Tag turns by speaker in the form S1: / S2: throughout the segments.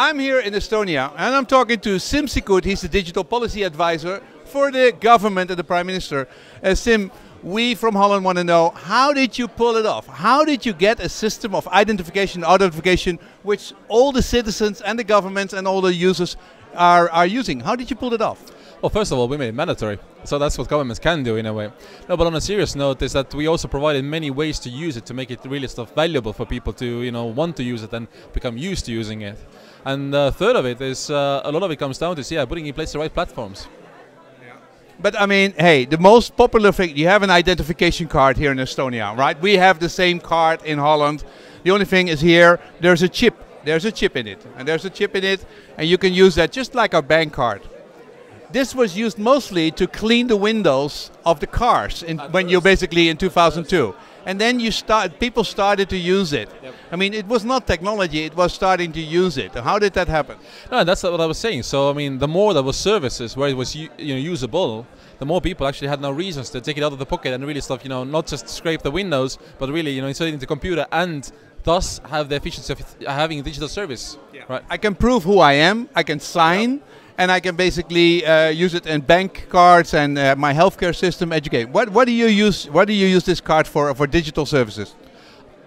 S1: I'm here in Estonia and I'm talking to Simm Sikkut. He's the digital policy advisor for the government and the prime minister. Uh, Simm, we from Holland want to know how did you pull it off? How did you get a system of identification, identification, which all the citizens and the government and all the users are, are using? How did you pull it off?
S2: Well, first of all, we made it mandatory, so that's what governments can do in a way. No, but on a serious note, is that we also provided many ways to use it to make it really stuff valuable for people to, you know, want to use it and become used to using it. And uh, third of it is uh, a lot of it comes down to yeah, putting in place the right platforms.
S1: But I mean, hey, the most popular thing, you have an identification card here in Estonia, right? We have the same card in Holland. The only thing is here, there's a chip. There's a chip in it. And there's a chip in it, and you can use that just like a bank card. This was used mostly to clean the windows of the cars in, when you basically in 2002. And then you start, people started to use it.
S2: Yep.
S1: I mean, it was not technology; it was starting to use it. How did that happen?
S2: No, that's what I was saying. So I mean, the more there was services where it was you know usable, the more people actually had no reasons to take it out of the pocket and really stuff. You know, not just scrape the windows, but really you know insert it into the computer and thus have the efficiency of having a digital service.
S1: Yeah.
S2: Right.
S1: I can prove who I am. I can sign, and I can basically uh, use it in bank cards and uh, my healthcare system. Educate. What What do you use? What do you use this card for? For digital services?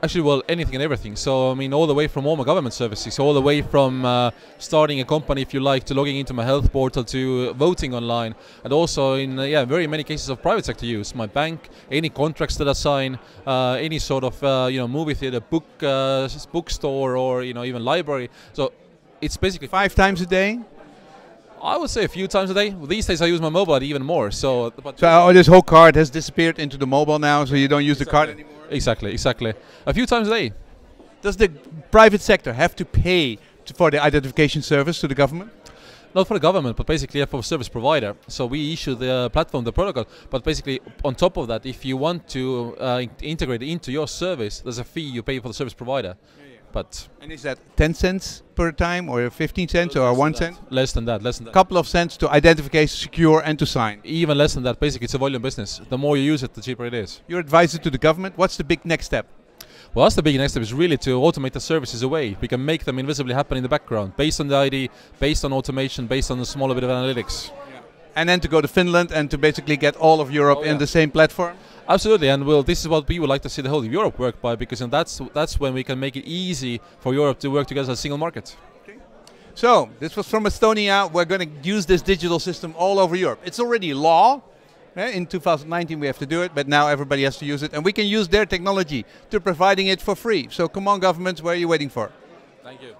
S2: Actually, well, anything and everything. So, I mean, all the way from all my government services, all the way from uh, starting a company, if you like, to logging into my health portal, to voting online, and also in uh, yeah, very many cases of private sector use. My bank, any contracts that I sign, uh, any sort of uh, you know movie theater, book uh, bookstore, or you know even library. So, it's basically
S1: Five times a day.
S2: I would say a few times a day. These days, I use my mobile even more. So, but
S1: So oh, this whole card has disappeared into the mobile now, so you don't use the card anymore.
S2: Exactly, exactly, a few times a day.
S1: Does the private sector have to pay to, for the identification service to the government?
S2: not for the government, but basically for the service provider. So we issue the platform, the protocol, but basically on top of that, if you want to uh, integrate into your service, there's a fee you pay for the service provider. But
S1: And is that 10 cents per time, or 15 cents, or one cent?
S2: less than that, less than that,
S1: couple of cents to identify, secure, and to sign.
S2: Even less than that. Basically, it's a volume business. The more you use it, the cheaper it is.
S1: Your advisor to the government. What's the big next step?
S2: Well, that's the big next step is really to automate the services away. We can make them invisibly happen in the background, based on the ID, based on automation, based on a smaller bit of analytics.
S1: And then to go to Finland and to basically get all of Europe
S2: Oh,
S1: in the same platform.
S2: Absolutely, and well, this is what we would like to see the whole of Europe work by, because and that's that's when we can make it easy for Europe to work together as a single market.
S1: So this was from Estonia. We're going to use this digital system all over Europe. It's already law. Eh, In 2019 we have to do it, but now everybody has to use it, and we can use their technology to providing it for free. So come on, governments, what are you waiting for?
S2: Thank you.